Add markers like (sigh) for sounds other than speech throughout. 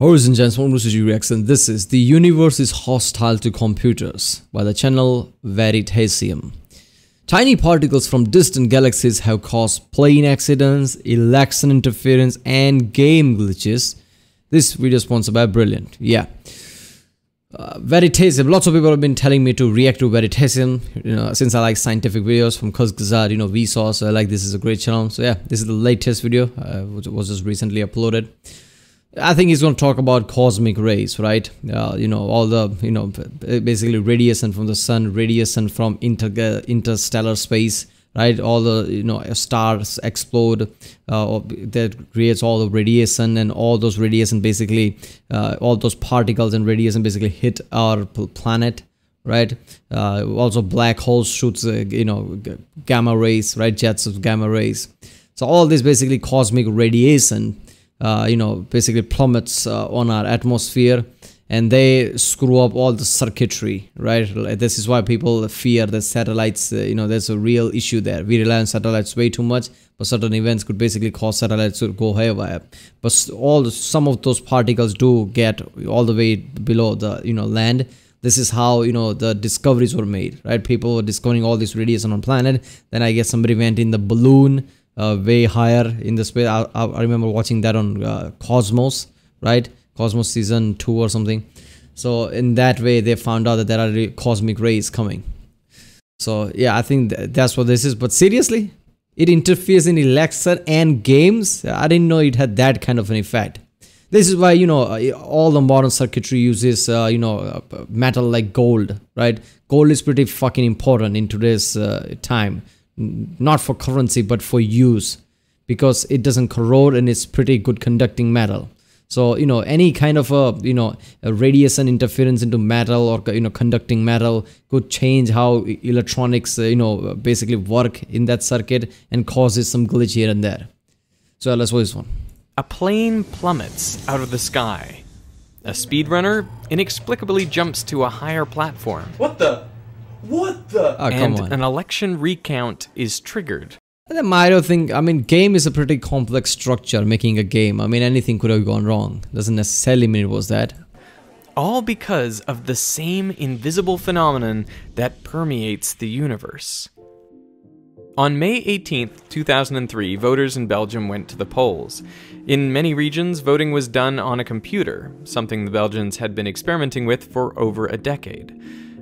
Ladies and gentlemen, this is Reaction. This is The Universe is Hostile to Computers by the channel Veritasium. Tiny particles from distant galaxies have caused plane accidents, election interference, and game glitches. This video is sponsored by Brilliant. Yeah. Uh, Veritasium. Lots of people have been telling me to react to Veritasium. You know, since I like scientific videos from Kurzgesagt, you know, Vsauce. So I like this is a great channel. So yeah, this is the latest video, uh, which was just recently uploaded. I think he's going to talk about cosmic rays, right? Uh, you know, all the, you know, basically radiation from the sun, radiation from inter interstellar space, right? All the, you know, stars explode, uh, that creates all the radiation and all those radiation basically, uh, all those particles and radiation basically hit our planet, right? Uh, also black holes shoots, uh, you know, gamma rays, right? Jets of gamma rays. So all this basically cosmic radiation uh, you know basically plummets uh, on our atmosphere and they screw up all the circuitry right? This is why people fear that satellites uh, you know there's a real issue there. We rely on satellites way too much but certain events could basically cause satellites to go haywire. But all some of those particles do get all the way below the you know land. This is how you know the discoveries were made right? People were discovering all this radiation on planet. Then i guess somebody went in the balloon way higher in the space. I, I remember watching that on uh, Cosmos, right? Cosmos season two or something. So in that way, they found out that there are cosmic rays coming. So yeah, I think th that's what this is. But seriously, it interferes in election and games. I didn't know it had that kind of an effect. This is why you know uh, all the modern circuitry uses uh, you know uh, metal like gold, right? Gold is pretty fucking important in today's uh, time not for currency but for use because it doesn't corrode and it's pretty good conducting metal. So you know any kind of a you know a radiation interference into metal or you know conducting metal could change how electronics uh, you know basically work in that circuit and causes some glitch here and there. So let's watch this one. A plane plummets out of the sky. A speedrunner inexplicably jumps to a higher platform. What the what the? Oh, and an election recount is triggered. The Mario thing, I mean, game is a pretty complex structure, making a game. I mean, anything could have gone wrong. Doesn't necessarily mean it was that. All because of the same invisible phenomenon that permeates the universe. On May 18, 2003, voters in Belgium went to the polls. In many regions, voting was done on a computer, something the Belgians had been experimenting with for over a decade.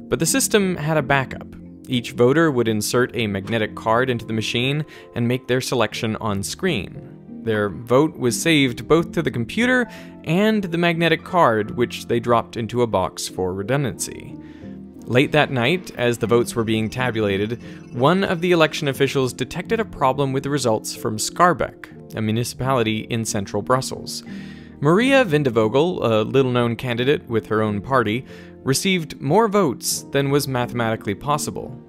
But the system had a backup. Each voter would insert a magnetic card into the machine and make their selection on screen. Their vote was saved both to the computer and the magnetic card, which they dropped into a box for redundancy. Late that night, as the votes were being tabulated, one of the election officials detected a problem with the results from Schaerbeek, a municipality in central Brussels. Maria Vindevogel, a little known candidate with her own party, received more votes than was mathematically possible.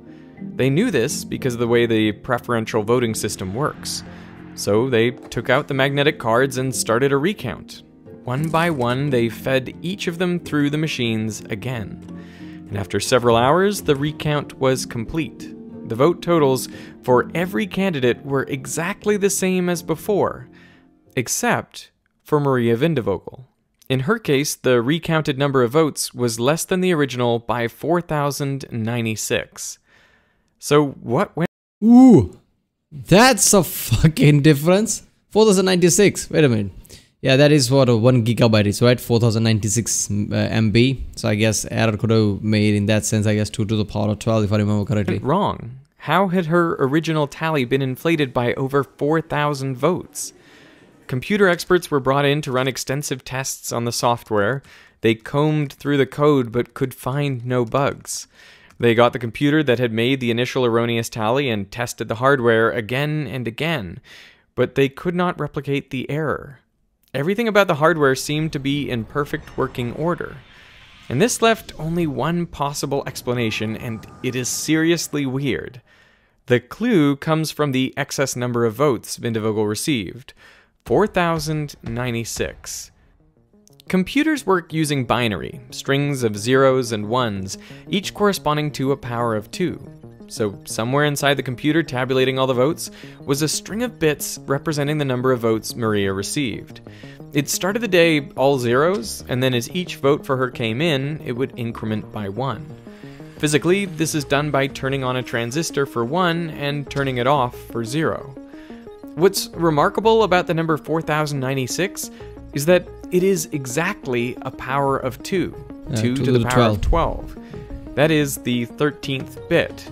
They knew this because of the way the preferential voting system works. So they took out the magnetic cards and started a recount. One by one, they fed each of them through the machines again. And after several hours, the recount was complete. The vote totals for every candidate were exactly the same as before, except for Maria Vindevogel. In her case, the recounted number of votes was less than the original by 4,096. So what went. Ooh, that's a fucking difference. 4096. Wait a minute. Yeah, that is what a 1 gigabyte is, right? 4096 uh, MB. So I guess error could have made in that sense, I guess 2 to the power of 12 if I remember correctly. Wrong. How had her original tally been inflated by over 4,000 votes? Computer experts were brought in to run extensive tests on the software. They combed through the code but could find no bugs. They got the computer that had made the initial erroneous tally and tested the hardware again and again, but they could not replicate the error. Everything about the hardware seemed to be in perfect working order. And this left only one possible explanation, and it is seriously weird. The clue comes from the excess number of votes Vindevogel received. 4096. Computers work using binary, strings of zeros and ones, each corresponding to a power of 2. So, somewhere inside the computer tabulating all the votes was a string of bits representing the number of votes Maria received. It started the day all zeros, and then as each vote for her came in, it would increment by one. Physically, this is done by turning on a transistor for 1 and turning it off for 0. What's remarkable about the number 4096 is that it is exactly a power of 2, Yeah, 2 two to the power of 12. That is the 13th bit.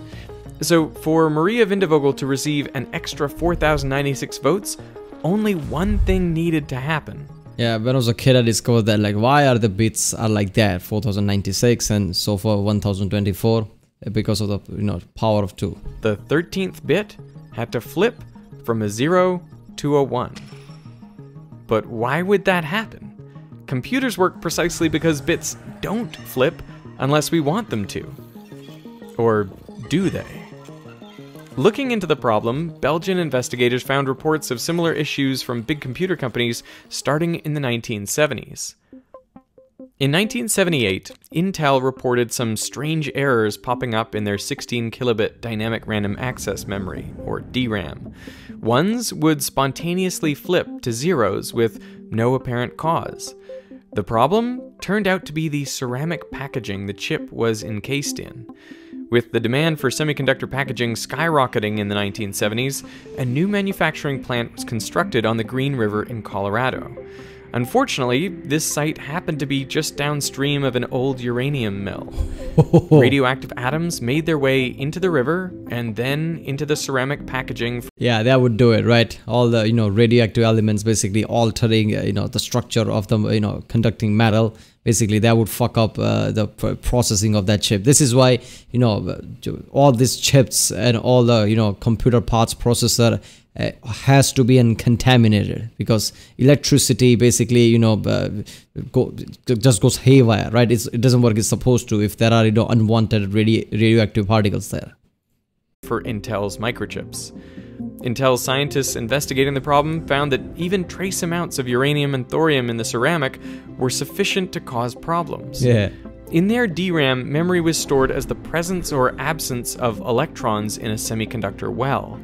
So for Maria Vindevogel to receive an extra 4096 votes, only one thing needed to happen. Yeah, when I was a kid, I discovered that like why are the bits are like that, 4096 and so for 1024 because of the you know power of two. The 13th bit had to flip from a 0 to a 1. But why would that happen? Computers work precisely because bits don't flip unless we want them to. Or do they? Looking into the problem, Belgian investigators found reports of similar issues from big computer companies starting in the 1970s. In 1978, Intel reported some strange errors popping up in their 16 kilobit dynamic random access memory, or DRAM. Ones would spontaneously flip to zeros with no apparent cause. The problem turned out to be the ceramic packaging the chip was encased in. With the demand for semiconductor packaging skyrocketing in the 1970s, a new manufacturing plant was constructed on the Green River in Colorado. Unfortunately, this site happened to be just downstream of an old uranium mill. (laughs) Radioactive atoms made their way into the river and then into the ceramic packaging. Yeah, that would do it, right? All the you know radioactive elements basically altering uh, you know the structure of the you know conducting metal. Basically, that would fuck up uh, the processing of that chip. This is why you know uh, all these chips and all the you know computer parts processor uh, has to be uncontaminated because electricity basically you know uh, go, just goes haywire, right? It's, it doesn't work as supposed to if there are you know unwanted radi- radioactive particles there. for Intel's microchips. Intel scientists investigating the problem found that even trace amounts of uranium and thorium in the ceramic were sufficient to cause problems. Yeah. In their DRAM, memory was stored as the presence or absence of electrons in a semiconductor well.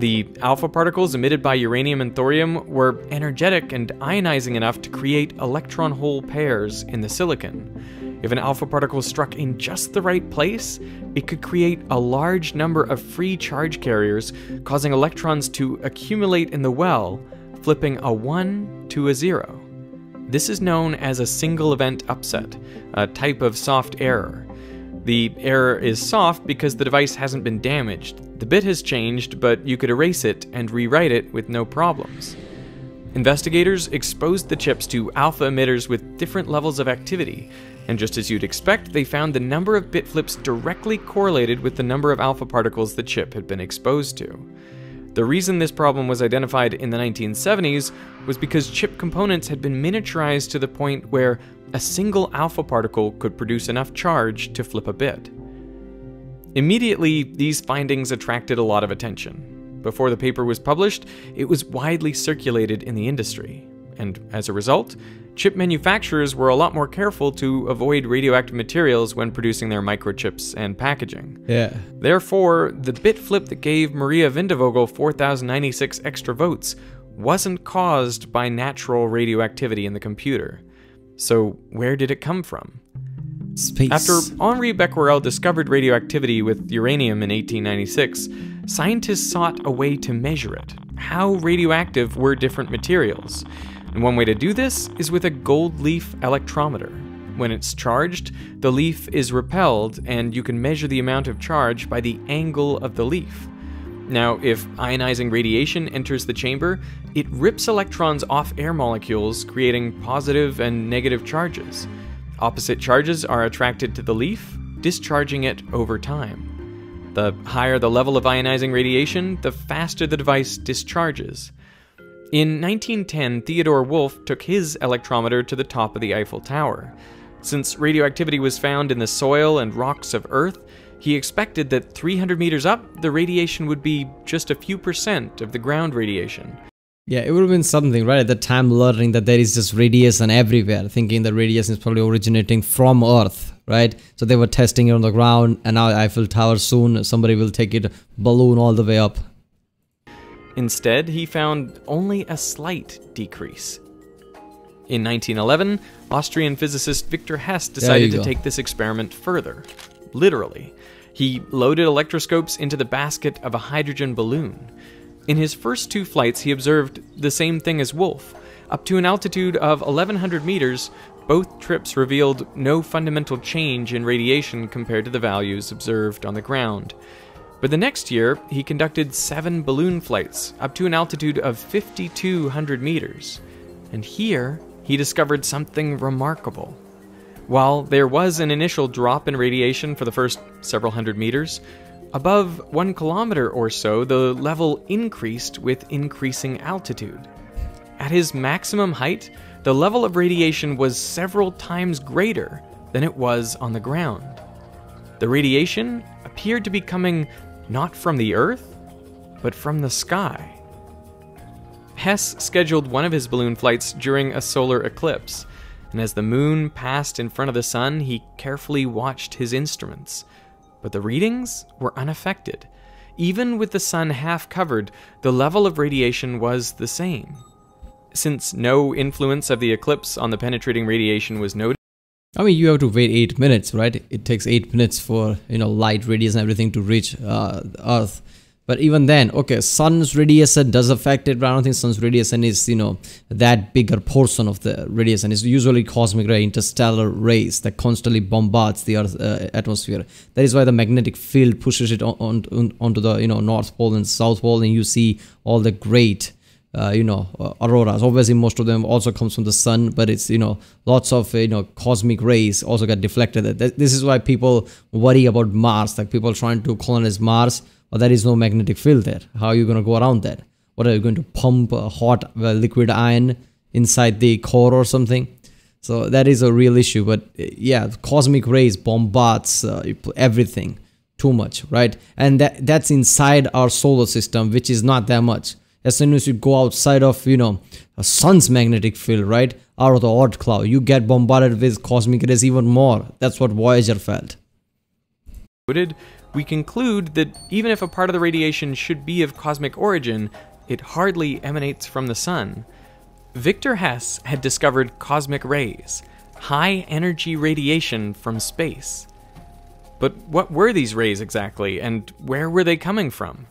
The alpha particles emitted by uranium and thorium were energetic and ionizing enough to create electron hole pairs in the silicon. If an alpha particle struck in just the right place, it could create a large number of free charge carriers, causing electrons to accumulate in the well, flipping a 1 to a 0. This is known as a single event upset, a type of soft error. The error is soft because the device hasn't been damaged. The bit has changed, but you could erase it and rewrite it with no problems. Investigators exposed the chips to alpha emitters with different levels of activity, and just as you'd expect, they found the number of bit flips directly correlated with the number of alpha particles the chip had been exposed to. The reason this problem was identified in the 1970s was because chip components had been miniaturized to the point where a single alpha particle could produce enough charge to flip a bit. Immediately, these findings attracted a lot of attention. Before the paper was published, it was widely circulated in the industry, and as a result, chip manufacturers were a lot more careful to avoid radioactive materials when producing their microchips and packaging. Yeah. Therefore, the bit flip that gave Maria Vindevogel 4,096 extra votes wasn't caused by natural radioactivity in the computer. So, where did it come from? Space. After Henri Becquerel discovered radioactivity with uranium in 1896, scientists sought a way to measure it. How radioactive were different materials? And one way to do this is with a gold leaf electrometer. When it's charged, the leaf is repelled, and you can measure the amount of charge by the angle of the leaf. Now, if ionizing radiation enters the chamber, it rips electrons off air molecules, creating positive and negative charges. Opposite charges are attracted to the leaf, discharging it over time. The higher the level of ionizing radiation, the faster the device discharges. In 1910, Theodor Wulf took his electrometer to the top of the Eiffel Tower. Since radioactivity was found in the soil and rocks of Earth, he expected that 300 meters up, the radiation would be just a few percent of the ground radiation. Yeah, it would have been something, right? At the time, learning that there is just radiation everywhere, thinking the radiation is probably originating from Earth, right? So they were testing it on the ground, and now Eiffel Tower soon, somebody will take it balloon all the way up. Instead, he found only a slight decrease. In 1911, Austrian physicist Victor Hess decided to take this experiment further. Literally. He loaded electroscopes into the basket of a hydrogen balloon. In his first two flights, he observed the same thing as Wulf. Up to an altitude of 1100 meters, both trips revealed no fundamental change in radiation compared to the values observed on the ground. But the next year, he conducted seven balloon flights up to an altitude of 5,200 meters. And here, he discovered something remarkable. While there was an initial drop in radiation for the first several hundred meters, above one kilometer or so, the level increased with increasing altitude. At his maximum height, the level of radiation was several times greater than it was on the ground. The radiation appeared to be coming not from the Earth, but from the sky. Hess scheduled one of his balloon flights during a solar eclipse, and as the moon passed in front of the sun, he carefully watched his instruments. But the readings were unaffected. Even with the sun half covered, the level of radiation was the same. Since no influence of the eclipse on the penetrating radiation was noted, I mean, you have to wait eight minutes, right? It takes eight minutes for you know light, radius, and everything to reach uh, Earth. But even then, okay, sun's radiation does affect it, but I don't think sun's radiation is you know that bigger portion of the radiation. It's usually cosmic ray, interstellar rays that constantly bombards the Earth uh, atmosphere. That is why the magnetic field pushes it on, on, onto the you know North Pole and South Pole, and you see all the great uh, you know uh, auroras obviously most of them also comes from the sun but it's you know lots of you know cosmic rays also get deflected Th- this is why people worry about mars like people trying to colonize mars or there is no magnetic field there how are you going to go around that? What are you going to pump uh, hot liquid iron inside the core or something? So that is a real issue but uh, yeah cosmic rays bombards uh, everything. Too much right? And that that's inside our solar system which is not that much. As soon as you go outside of you know a sun's magnetic field right out of the Oort cloud you get bombarded with cosmic rays even more. That's what voyager felt we conclude that even if a part of the radiation should be of cosmic origin, it hardly emanates from the sun. Victor Hess had discovered cosmic rays, high energy radiation from space. But what were these rays exactly, and where were they coming from?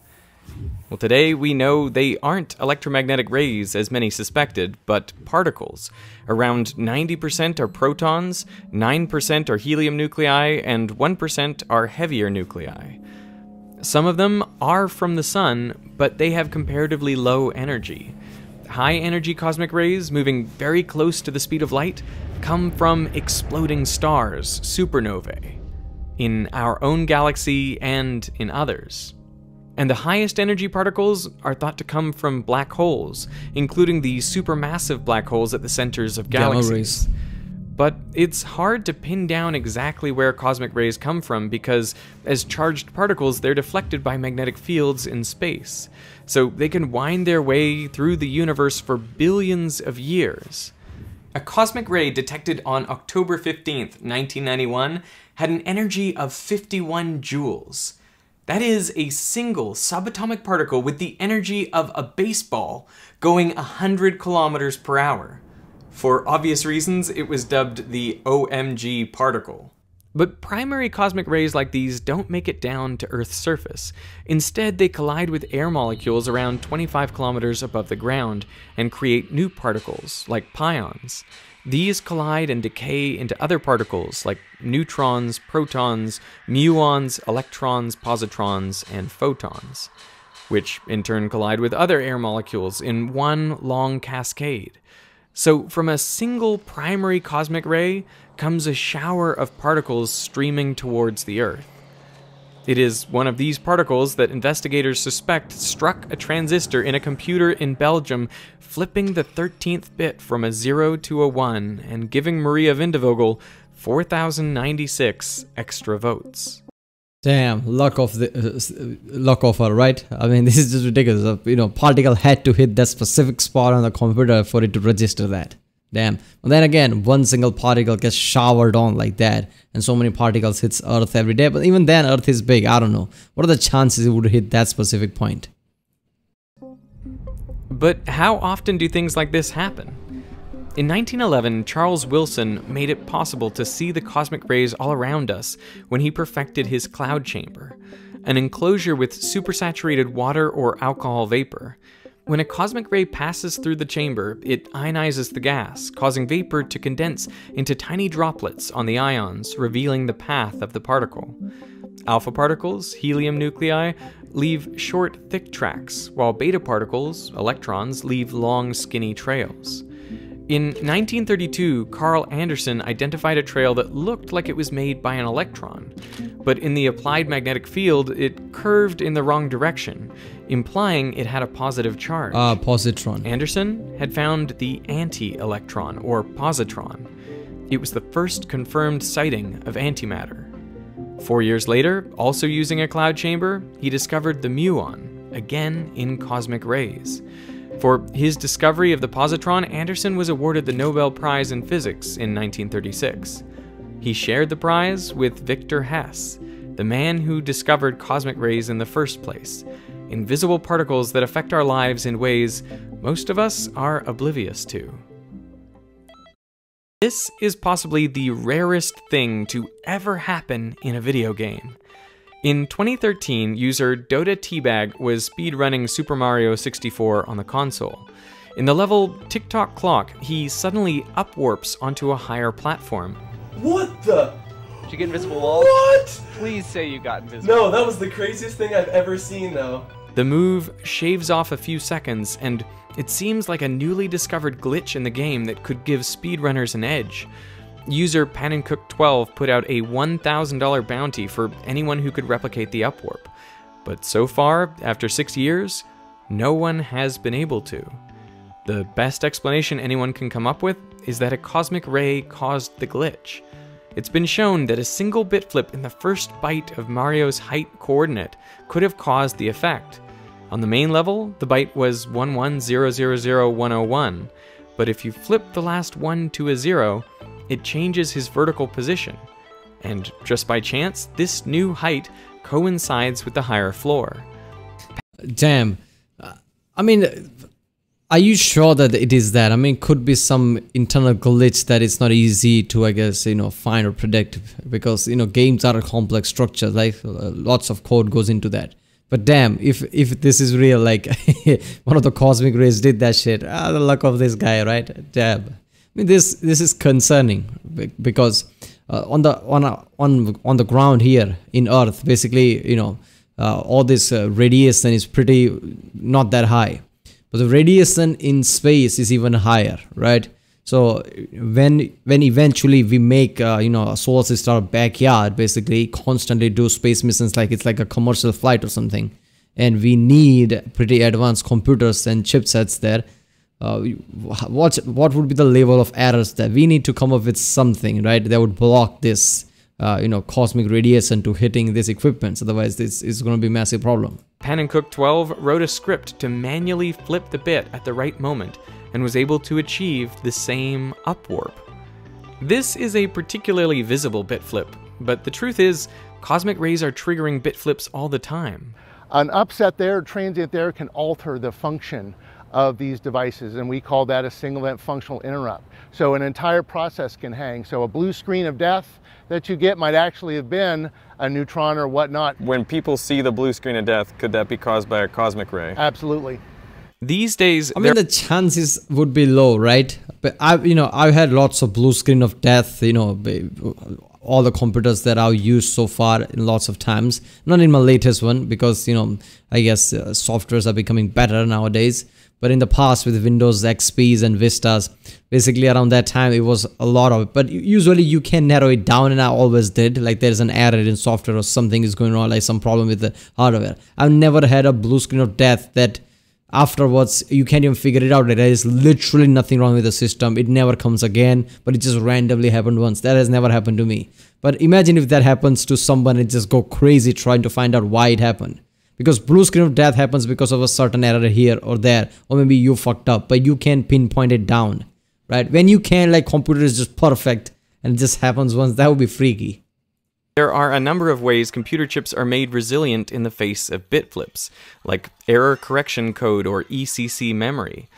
Well, today we know they aren't electromagnetic rays as many suspected, but particles. Around 90% are protons, 9% are helium nuclei, and 1% are heavier nuclei. Some of them are from the sun, but they have comparatively low energy. High energy cosmic rays, moving very close to the speed of light, come from exploding stars, supernovae, in our own galaxy and in others and the highest energy particles are thought to come from black holes, including the supermassive black holes at the centers of galaxies. But it's hard to pin down exactly where cosmic rays come from because, as charged particles, they're deflected by magnetic fields in space. So they can wind their way through the universe for billions of years. A cosmic ray detected on October 15th, 1991, had an energy of 51 joules. That is a single subatomic particle with the energy of a baseball going 100 kilometers per hour. For obvious reasons, it was dubbed the OMG particle. But primary cosmic rays like these don't make it down to Earth's surface. Instead, they collide with air molecules around 25 kilometers above the ground and create new particles, like pions. These collide and decay into other particles like neutrons, protons, muons, electrons, positrons, and photons, which in turn collide with other air molecules in one long cascade. So, from a single primary cosmic ray comes a shower of particles streaming towards the Earth. It is one of these particles that investigators suspect struck a transistor in a computer in Belgium, flipping the 13th bit from a 0 to a 1 and giving Maria Vindevogel 4,096 extra votes. Damn, luck of the uh, luck of her, right? I mean, (laughs) this is just ridiculous. Uh, you know, particle had to hit that specific spot on the computer for it to register that. Damn. But then again, one single particle gets showered on like that, and so many particles hits Earth every day. But even then, Earth is big. I don't know. What are the chances it would hit that specific point? But how often do things like this happen? In 1911, Charles Wilson made it possible to see the cosmic rays all around us when he perfected his cloud chamber, an enclosure with supersaturated water or alcohol vapor. When a cosmic ray passes through the chamber, it ionizes the gas, causing vapor to condense into tiny droplets on the ions, revealing the path of the particle. Alpha particles, helium nuclei, leave short, thick tracks, while beta particles, electrons, leave long, skinny trails. In 1932, Carl Anderson identified a trail that looked like it was made by an electron, but in the applied magnetic field, it curved in the wrong direction, implying it had a positive charge. Ah, uh, positron. Anderson had found the anti-electron, or positron. It was the first confirmed sighting of antimatter. Four years later, also using a cloud chamber, he discovered the muon, again in cosmic rays. For his discovery of the positron, Anderson was awarded the Nobel Prize in Physics in 1936. He shared the prize with Victor Hess, the man who discovered cosmic rays in the first place, invisible particles that affect our lives in ways most of us are oblivious to. This is possibly the rarest thing to ever happen in a video game. In 2013, user Dota Teabag was speedrunning Super Mario 64 on the console. In the level Tick Tock Clock, he suddenly upwarps onto a higher platform. What the? Did you get invisible walls? What? Please say you got invisible. No, that was the craziest thing I've ever seen, though. The move shaves off a few seconds, and it seems like a newly discovered glitch in the game that could give speedrunners an edge. User Pannenkoek12 put out a $1,000 bounty for anyone who could replicate the upwarp. But so far, after six years, no one has been able to. The best explanation anyone can come up with is that a cosmic ray caused the glitch. It's been shown that a single bit flip in the first byte of Mario's height coordinate could have caused the effect. On the main level, the byte was 11000101, but if you flip the last 1 to a 0, it changes his vertical position. And just by chance, this new height coincides with the higher floor. Damn. I mean, are you sure that it is that? I mean, could be some internal glitch that it's not easy to, I guess, you know, find or predict because, you know, games are a complex structure. Like, uh, lots of code goes into that. But damn, if if this is real, like (laughs) one of the cosmic rays did that shit, ah, the luck of this guy, right? Damn I mean, this this is concerning because uh, on the on a, on on the ground here in Earth, basically, you know, uh, all this uh, radiation is pretty not that high, but the radiation in space is even higher, right? So when when eventually we make uh, you know a solar system our backyard, basically constantly do space missions like it's like a commercial flight or something, and we need pretty advanced computers and chipsets there uh, what what would be the level of errors that we need to come up with something right that would block this uh, you know cosmic radiation to hitting this equipment. Otherwise this is going to be a massive problem. Pannenkoek 12 wrote a script to manually flip the bit at the right moment and was able to achieve the same upwarp. This is a particularly visible bit flip but the truth is cosmic rays are triggering bit flips all the time. An upset there transient there can alter the function of these devices and we call that a single event functional interrupt. So an entire process can hang. So a blue screen of death that you get might actually have been a neutron or whatnot. When people see the blue screen of death, could that be caused by a cosmic ray? Absolutely. These days, I mean, the chances would be low, right? But I, you know, I've had lots of blue screen of death. You know, all the computers that I've used so far in lots of times. Not in my latest one because you know, I guess uh, softwares are becoming better nowadays but in the past with windows xps and vistas basically around that time it was a lot of it. But usually you can narrow it down and i always did. Like there's an error in software or something is going on like some problem with the hardware. I've never had a blue screen of death that afterwards you can't even figure it out. There is literally nothing wrong with the system. It never comes again but it just randomly happened once. That has never happened to me. But imagine if that happens to someone and just go crazy trying to find out why it happened because blue screen of death happens because of a certain error here or there or maybe you fucked up but you can't pinpoint it down right when you can like computer is just perfect and it just happens once that would be freaky There are a number of ways computer chips are made resilient in the face of bit flips, like error correction code or ECC memory.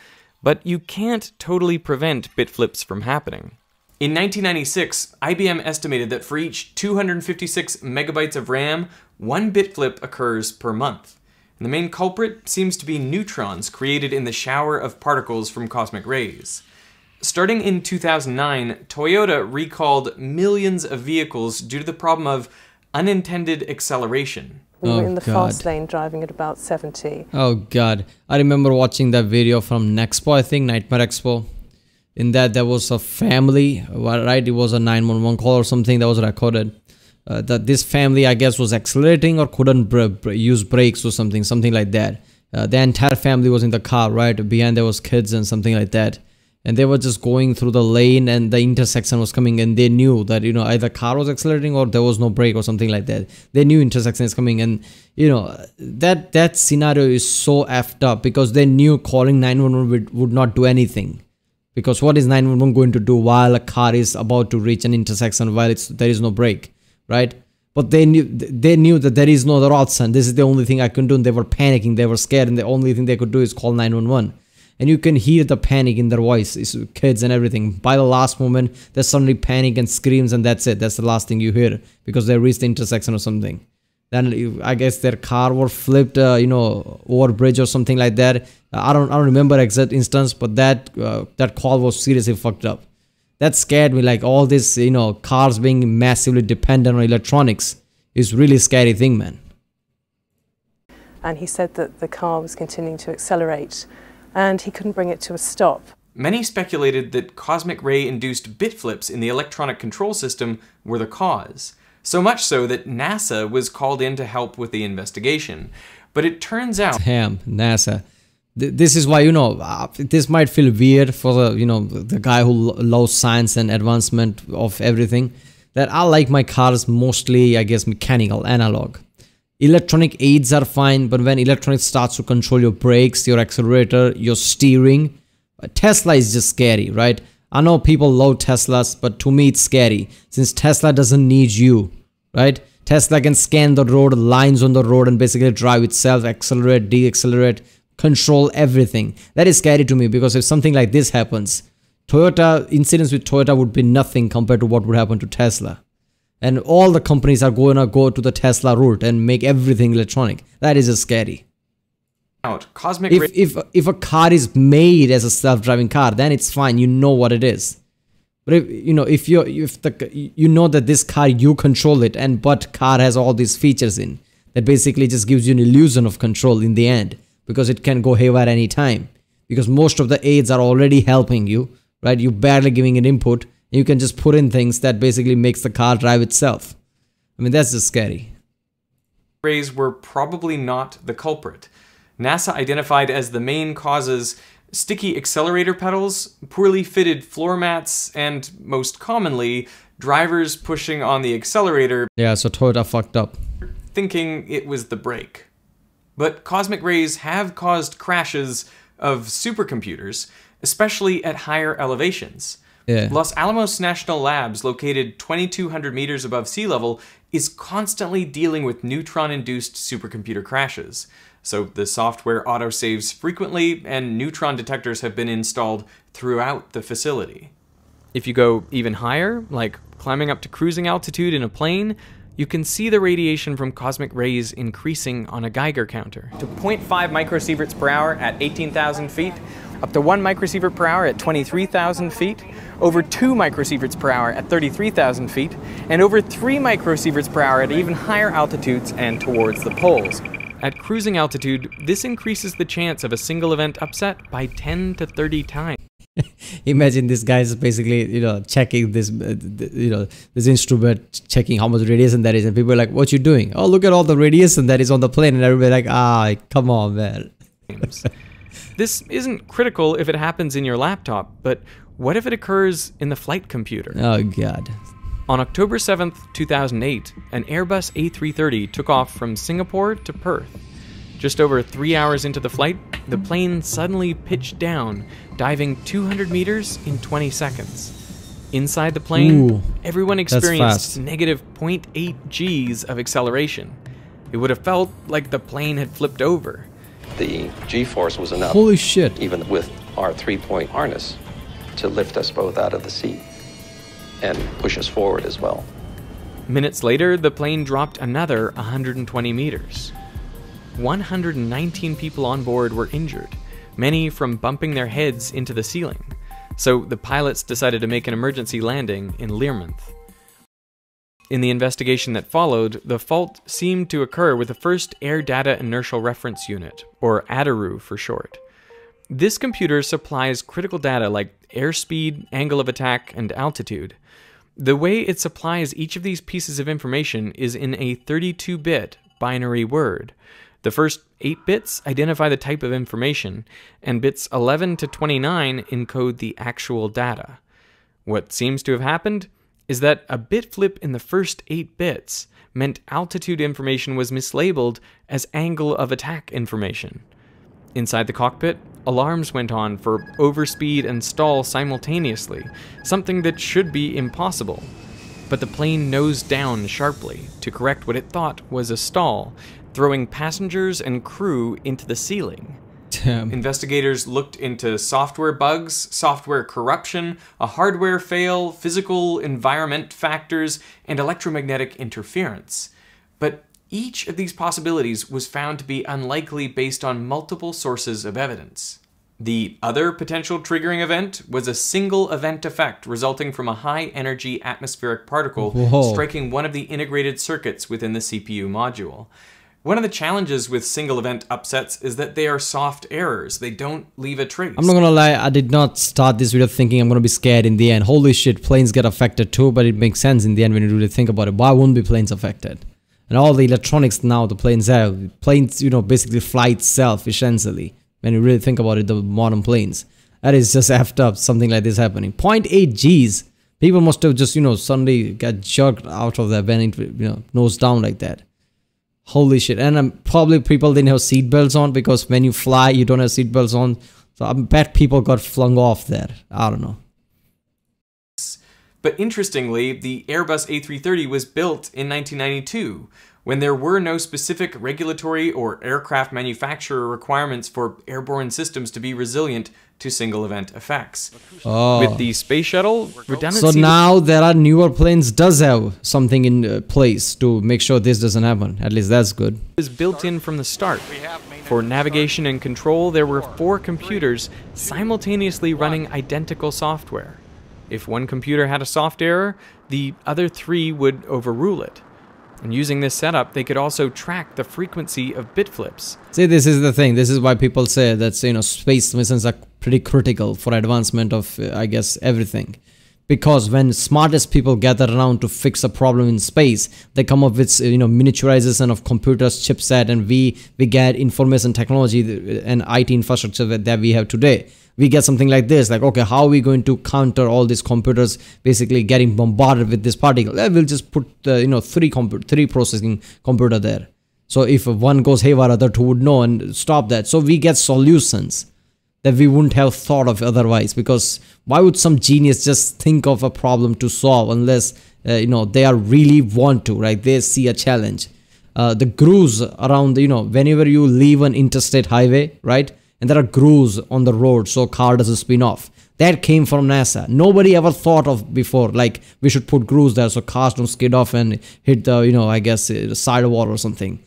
But you can't totally prevent bit flips from happening. In 1996, IBM estimated that for each 256 megabytes of RAM, one bit flip occurs per month. And the main culprit seems to be neutrons created in the shower of particles from cosmic rays. Starting in 2009, Toyota recalled millions of vehicles due to the problem of unintended acceleration. We Oh, in the fast lane driving at about 70. Oh god, I remember watching that video from Nexpo, I think Nightmare Expo. In that, there was a family, right? It was a 911 call or something that was recorded. Uh, that this family, I guess, was accelerating or couldn't br- br- use brakes or something, something like that. Uh, the entire family was in the car, right? Behind there was kids and something like that. And they were just going through the lane, and the intersection was coming, and they knew that you know either car was accelerating or there was no brake or something like that. They knew intersection is coming, and you know that that scenario is so effed up because they knew calling 911 would, would not do anything because what is 911 going to do while a car is about to reach an intersection while it's there is no brake right? But they knew they knew that there is no other option this is the only thing i can do and they were panicking they were scared and the only thing they could do is call 911 and you can hear the panic in their voice kids and everything. By the last moment they suddenly panic and screams and that's it. That's the last thing you hear because they reached the intersection or something. Then I guess their car was flipped, uh, you know, over bridge or something like that. I don't, I don't remember exact instance, but that uh, that call was seriously fucked up. That scared me. Like all this, you know, cars being massively dependent on electronics is really scary thing, man. And he said that the car was continuing to accelerate and he couldn't bring it to a stop. Many speculated that cosmic ray induced bit flips in the electronic control system were the cause. So much so that NASA was called in to help with the investigation. But it turns out Damn, NASA. Th- This is why you know uh, this might feel weird for the you know the guy who loves science and advancement of everything. That I like my cars mostly, I guess, mechanical, analog. Electronic aids are fine, but when electronics starts to control your brakes, your accelerator, your steering, uh, Tesla is just scary, right? I know people love Teslas, but to me it's scary since Tesla doesn't need you, right? Tesla can scan the road, lines on the road, and basically drive itself, accelerate, deaccelerate, control everything. That is scary to me because if something like this happens, Toyota incidents with Toyota would be nothing compared to what would happen to Tesla. And all the companies are going to go to the Tesla route and make everything electronic. That is just scary out cosmic if if if a car is made as a self-driving car then it's fine you know what it is but if you know if you if the you know that this car you control it and but car has all these features in that basically just gives you an illusion of control in the end because it can go haywire anytime because most of the aids are already helping you right? You're barely giving it input. And you can just put in things that basically makes the car drive itself. I mean that's just scary. Rays were probably not the culprit. NASA identified as the main causes sticky accelerator pedals, poorly fitted floor mats, and most commonly, drivers pushing on the accelerator yeah so toyota fucked up. thinking it was the brake. But cosmic rays have caused crashes of supercomputers, especially at higher elevations. Yeah. Los Alamos National Labs, located 2,200 meters above sea level, is constantly dealing with neutron induced supercomputer crashes. So the software autosaves frequently, and neutron detectors have been installed throughout the facility. If you go even higher, like climbing up to cruising altitude in a plane, you can see the radiation from cosmic rays increasing on a Geiger counter. To 0.5 microsieverts per hour at 18,000 feet, up to 1 microsievert per hour at 23,000 feet, over 2 microsieverts per hour at 33,000 feet, and over 3 microsieverts per hour at even higher altitudes and towards the poles. At cruising altitude, this increases the chance of a single event upset by 10 to 30 times. (laughs) imagine this guy is basically you know checking this uh, you know this instrument checking how much radiation that is and people are like what you doing oh look at all the radiation that is on the plane and everybody like ah come on man (laughs) This isn't critical if it happens in your laptop, but what if it occurs in the flight computer? Oh god. On October 7th, 2008, an Airbus A330 took off from Singapore to Perth. Just over three hours into the flight, the plane suddenly pitched down, diving 200 meters in 20 seconds. Inside the plane, Ooh, everyone experienced negative 0.8 Gs of acceleration. It would have felt like the plane had flipped over. The G-force was enough, Holy shit. even with our three-point harness, to lift us both out of the seat and push us forward as well. Minutes later, the plane dropped another 120 meters. 119 people on board were injured, many from bumping their heads into the ceiling. So the pilots decided to make an emergency landing in Learmonth. In the investigation that followed, the fault seemed to occur with the first Air Data Inertial Reference Unit, or ADIRU for short. This computer supplies critical data like airspeed, angle of attack, and altitude. The way it supplies each of these pieces of information is in a 32 bit binary word. The first 8 bits identify the type of information, and bits 11 to 29 encode the actual data. What seems to have happened is that a bit flip in the first 8 bits meant altitude information was mislabeled as angle of attack information. Inside the cockpit, alarms went on for overspeed and stall simultaneously, something that should be impossible. But the plane nosed down sharply to correct what it thought was a stall, throwing passengers and crew into the ceiling. Damn. Investigators looked into software bugs, software corruption, a hardware fail, physical environment factors, and electromagnetic interference. But each of these possibilities was found to be unlikely based on multiple sources of evidence. The other potential triggering event was a single event effect resulting from a high energy atmospheric particle Whoa. striking one of the integrated circuits within the CPU module. One of the challenges with single event upsets is that they are soft errors. They don't leave a trace. I'm not gonna lie, I did not start this video thinking I'm gonna be scared in the end. Holy shit, planes get affected too, but it makes sense in the end when you really think about it. Why wouldn't be planes affected? And all the electronics now the planes have, planes, you know, basically fly itself essentially. When you really think about it, the modern planes. That is just (laughs) effed up, something like this happening. 0.8 Gs. People must have just, you know, suddenly got jerked out of their bending, you know, nose down like that. Holy shit. And um, probably people didn't have seatbelts on because when you fly, you don't have seatbelts on. So I bet people got flung off there. I don't know. But interestingly, the Airbus A330 was built in 1992, when there were no specific regulatory or aircraft manufacturer requirements for airborne systems to be resilient to single event effects. Oh. With the space shuttle, redundancy So now there are newer planes does have something in uh, place to make sure this doesn't happen. At least that's good. was built in from the start. For navigation and control, there were four computers simultaneously running identical software. If one computer had a soft error, the other three would overrule it. And using this setup, they could also track the frequency of bit flips. See, this is the thing. This is why people say that you know space missions are pretty critical for advancement of, uh, I guess, everything. Because when smartest people gather around to fix a problem in space, they come up with uh, you know miniaturization of computers, chipset, and we we get information technology and IT infrastructure that, that we have today. We get something like this, like okay, how are we going to counter all these computers basically getting bombarded with this particle? Eh, We'll just put uh, you know three compu- three processing computer there. So if one goes haywire, other two would know and stop that. So we get solutions that we wouldn't have thought of otherwise. Because why would some genius just think of a problem to solve unless uh, you know they are really want to, right? They see a challenge. Uh, the grooves around, you know, whenever you leave an interstate highway, right, and there are grooves on the road, so car doesn't spin off. That came from NASA. Nobody ever thought of before, like we should put grooves there so cars don't skid off and hit the, you know, I guess uh, sidewall or something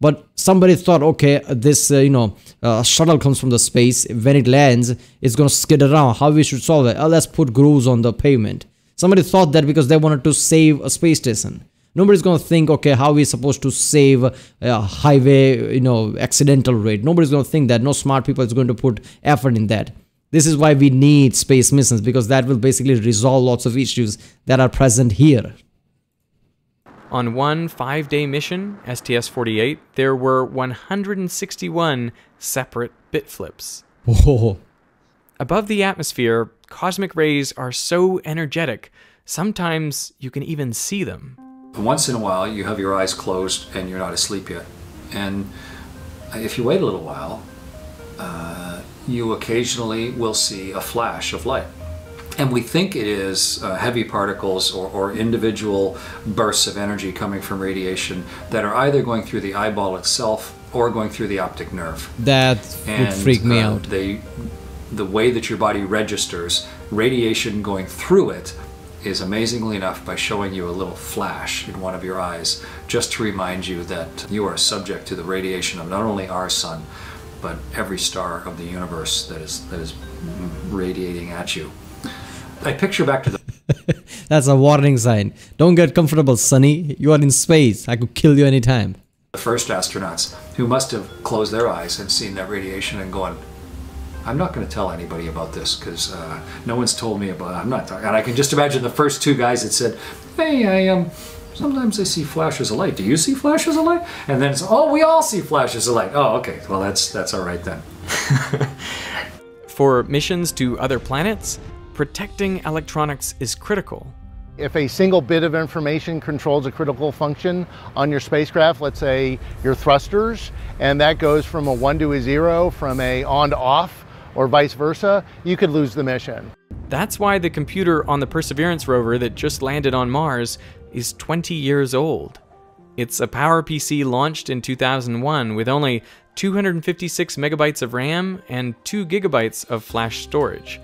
but somebody thought okay this uh, you know uh, shuttle comes from the space. When it lands it's going to skid around. How we should solve it? Oh, let's put grooves on the pavement. Somebody thought that because they wanted to save a space station. Nobody's going to think okay how we supposed to save a highway you know accidental rate. Nobody's going to think that. No smart people is going to put effort in that. This is why we need space missions because that will basically resolve lots of issues that are present here On one five day mission, STS 48, there were 161 separate bit flips. Whoa. Above the atmosphere, cosmic rays are so energetic, sometimes you can even see them. Once in a while, you have your eyes closed and you're not asleep yet. And if you wait a little while, uh, you occasionally will see a flash of light. And we think it is uh, heavy particles or, or individual bursts of energy coming from radiation that are either going through the eyeball itself or going through the optic nerve. That would freak me uh, out. They, the way that your body registers radiation going through it is amazingly enough by showing you a little flash in one of your eyes, just to remind you that you are subject to the radiation of not only our sun, but every star of the universe that is that is radiating at you. I picture back to the (laughs) That's a warning sign. Don't get comfortable, Sonny. You are in space. I could kill you anytime. the first astronauts who must have closed their eyes and seen that radiation and going, I'm not going to tell anybody about this because uh, no one's told me about it. I'm not talking. And I can just imagine the first two guys that said, Hey, I um, sometimes I see flashes of light. Do you see flashes of light? And then it's, Oh, we all see flashes of light. Oh, okay. Well, that's that's all right then. (laughs) (laughs) For missions to other planets, protecting electronics is critical. If a single bit of information controls a critical function on your spacecraft, let's say your thrusters, and that goes from a one to a zero, from a on to off, or vice versa, you could lose the mission. That's why the computer on the Perseverance rover that just landed on Mars is 20 years old. It's a PowerPC launched in 2001 with only 256 megabytes of RAM and 2 gigabytes of flash storage.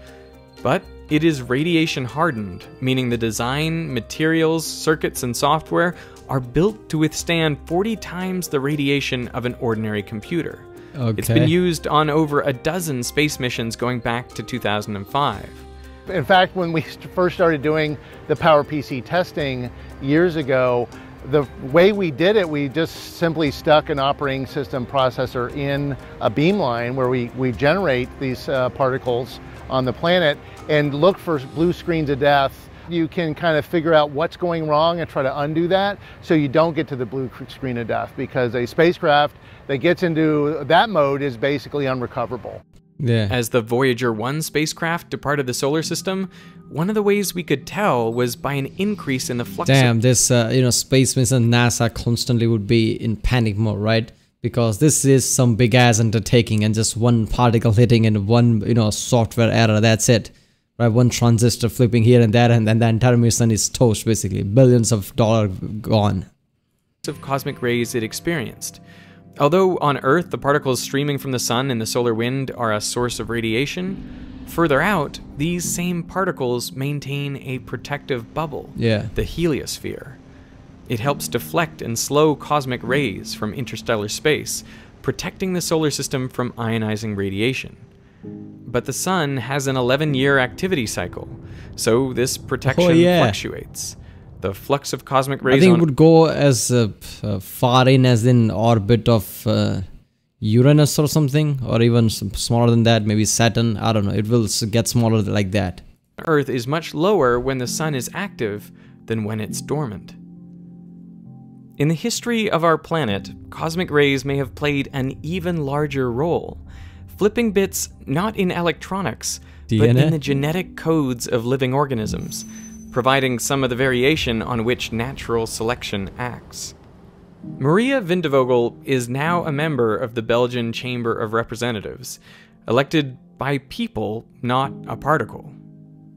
But it is radiation hardened, meaning the design, materials, circuits, and software are built to withstand 40 times the radiation of an ordinary computer. Okay. It's been used on over a dozen space missions going back to 2005. In fact, when we first started doing the PowerPC testing years ago, the way we did it, we just simply stuck an operating system processor in a beamline where we, we generate these uh, particles on the planet and look for blue screens of death. You can kind of figure out what's going wrong and try to undo that so you don't get to the blue screen of death because a spacecraft that gets into that mode is basically unrecoverable. Yeah. As the Voyager 1 spacecraft departed the solar system, one of the ways we could tell was by an increase in the flux Damn, this uh, you know space mission NASA constantly would be in panic mode, right? Because this is some big ass undertaking, and just one particle hitting and one you know software error. That's it, right? One transistor flipping here and there, and then the entire mission is toast. Basically, billions of dollar gone. of cosmic rays it experienced. Although on Earth the particles streaming from the sun and the solar wind are a source of radiation, further out, these same particles maintain a protective bubble, Yeah. the heliosphere. It helps deflect and slow cosmic rays from interstellar space, protecting the solar system from ionizing radiation. But the sun has an 11 year activity cycle, so this protection Oh, yeah. fluctuates. The flux of cosmic rays. I think it would go as uh, uh, far in as in orbit of uh, Uranus or something, or even smaller than that. Maybe Saturn. I don't know. It will s- get smaller like that. Earth is much lower when the sun is active than when it's dormant. In the history of our planet, cosmic rays may have played an even larger role, flipping bits not in electronics, but in the genetic codes of living organisms, providing some of the variation on which natural selection acts. Maria Vindevogel is now a member of the Belgian Chamber of Representatives, elected by people, not a particle.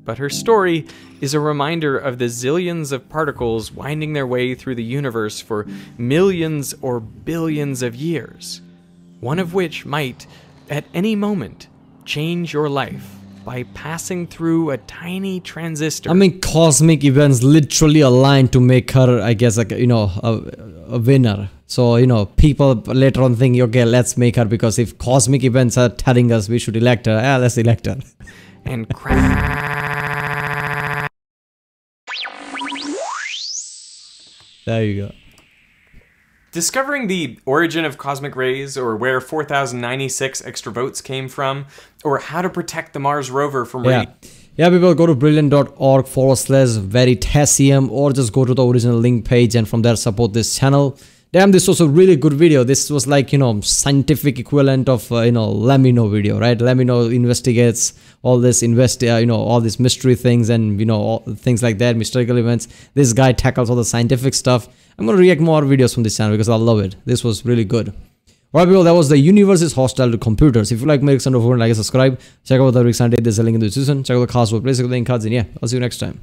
But her story is a reminder of the zillions of particles winding their way through the universe for millions or billions of years, one of which might, at any moment, change your life by passing through a tiny transistor. I mean, cosmic events literally aligned to make her, I guess, like you know, a, a winner. So you know, people later on think, okay, let's make her because if cosmic events are telling us we should elect her, yeah, let's elect her. and crash. There you go. Discovering the origin of cosmic rays, or where 4,096 extra votes came from, or how to protect the Mars rover from Yeah. Yeah, people go to brilliant.org forward slash veritasium or just go to the original link page and from there support this channel. Damn this was a really good video this was like you know scientific equivalent of uh, you know LEMMiNO video right LEMMiNO investigates all this invest uh, you know all these mystery things and you know all, things like that mystical events this guy tackles all the scientific stuff i'm gonna react more videos from this channel because i love it this was really good Alright people, that was the universe is hostile to computers. If you like Merrickson, don't forget like and subscribe. Check out the Rick Sunday, there's a link in the description. Check out the cast work, place the link cards, and yeah, I'll see you next time.